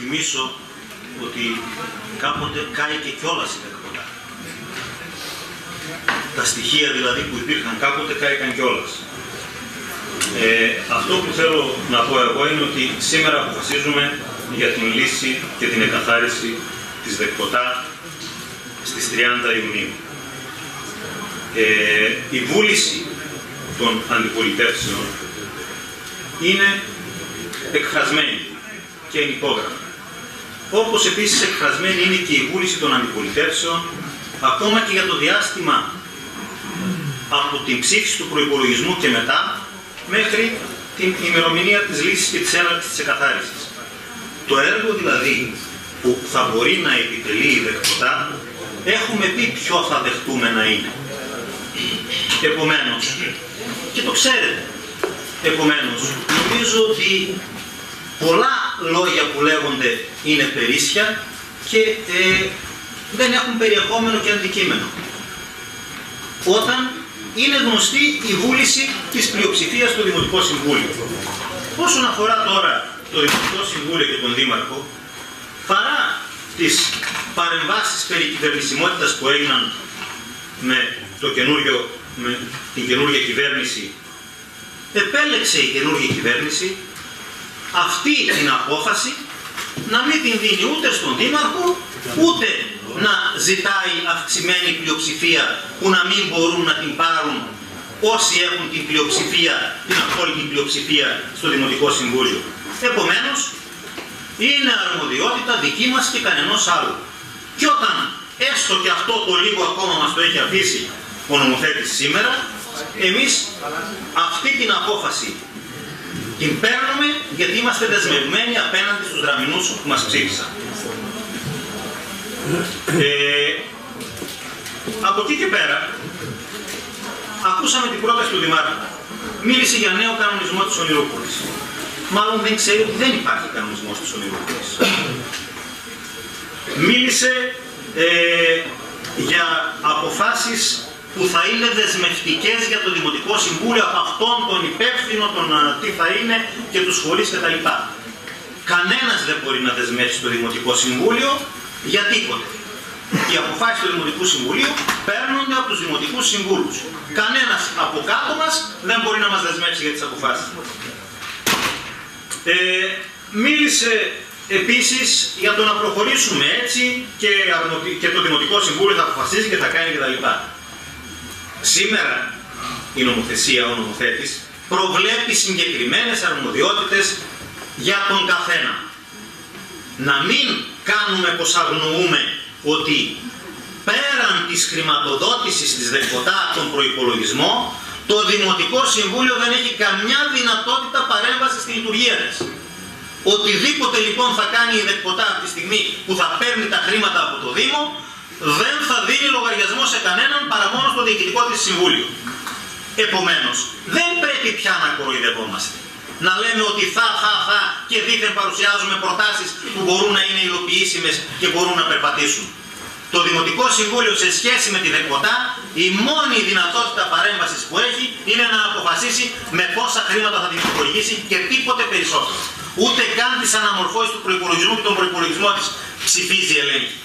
θυμίσω ότι κάποτε κάηκε κιόλας η Δεκποτά. Τα στοιχεία δηλαδή που υπήρχαν κάποτε κάηκαν κιόλας. Ε, αυτό που θέλω να πω εγώ είναι ότι σήμερα αποφασίζουμε για την λύση και την εκαθάριση της Δεκποτά στις 30 Ιουνίου. Ε, η βούληση των αντιπολιτεύσεων είναι εκφρασμένη και υπόγραφη. Όπως επίσης εκφρασμένη είναι και η βούληση των αντιπολιτεύσεων ακόμα και για το διάστημα από την ψήφιση του προϋπολογισμού και μετά μέχρι την ημερομηνία της λύσης και της έναρξης της εκαθάρισης. Το έργο δηλαδή που θα μπορεί να επιτελεί η δεχτωτά έχουμε πει ποιο θα δεχτούμε να είναι. Επομένως, και το ξέρετε, επομένως, νομίζω ότι πολλά λόγια που λέγονται είναι περίσσια και ε, δεν έχουν περιεχόμενο και αντικείμενο. Όταν είναι γνωστή η βούληση της πλειοψηφίας του Δημοτικού Συμβούλιο. Όσον αφορά τώρα το Δημοτικό Συμβούλιο και τον Δήμαρχο, παρά τις παρεμβάσεις περί κυβερνησιμότητας που έγιναν με, το καινούριο, με την καινούργια κυβέρνηση, επέλεξε η καινούργια κυβέρνηση αυτή την απόφαση να μην την δίνει ούτε στον Δήμαρχο, ούτε να ζητάει αυξημένη πλειοψηφία που να μην μπορούν να την πάρουν όσοι έχουν την πλειοψηφία, την απόλυτη πλειοψηφία στο Δημοτικό Συμβούλιο. Επομένως, είναι αρμοδιότητα δική μας και κανενός άλλου. Και όταν έστω και αυτό το λίγο ακόμα μας το έχει αφήσει ο νομοθέτης σήμερα, εμείς αυτή την απόφαση την παίρνουμε γιατί είμαστε δεσμευμένοι απέναντι στους δραμινούς που μας ψήφισαν. Ε, από εκεί και πέρα, ακούσαμε την πρόταση του Δημάρχου. Μίλησε για νέο κανονισμό της Ονειρούπολης. Μάλλον δεν ξέρει ότι δεν υπάρχει κανονισμός της Ονειρούπολης. Μίλησε ε, για αποφάσεις που θα είναι δεσμευτικές για το Δημοτικό Συμβούλιο από αυτόν τον υπεύθυνο, τον τι θα είναι και τους φορείς κτλ. Κανένας δεν μπορεί να δεσμεύσει το Δημοτικό Συμβούλιο για τίποτε. Οι αποφάσεις του Δημοτικού Συμβουλίου παίρνονται από τους Δημοτικούς Συμβούλους. Κανένας από κάτω μας δεν μπορεί να μας δεσμεύσει για τις αποφάσεις. Ε, μίλησε επίσης για το να προχωρήσουμε έτσι και, και το Δημοτικό Συμβούλιο θα αποφασίσει και θα κάνει κτλ. Σήμερα η νομοθεσία, ο νομοθέτης, προβλέπει συγκεκριμένες αρμοδιότητες για τον καθένα. Να μην κάνουμε πως αγνοούμε ότι πέραν της χρηματοδότησης της ΔΕΚΟΤΑ από τον προϋπολογισμό, το Δημοτικό Συμβούλιο δεν έχει καμιά δυνατότητα παρέμβασης στη λειτουργία της. Οτιδήποτε λοιπόν θα κάνει η ΔΕΚΟΤΑ από τη στιγμή που θα παίρνει τα χρήματα από το Δήμο, δεν θα δίνει λογαριασμό σε κανέναν παρά μόνο στο Διοικητικό της Συμβούλιο. Επομένως, δεν πρέπει πια να κοροϊδευόμαστε να λέμε ότι θα, θα, θα και δίθεν παρουσιάζουμε προτάσεις που μπορούν να είναι υλοποιήσιμες και μπορούν να περπατήσουν. Το Δημοτικό Συμβούλιο σε σχέση με τη ΔΕΚΟΤΑ η μόνη δυνατότητα παρέμβασης που έχει είναι να αποφασίσει με πόσα χρήματα θα την υπολογίσει και τίποτε περισσότερο. Ούτε καν τις αναμορφώσεις του προϋπολογισμού και τον προϋπολογισμό της ψηφίζει ελέγχει.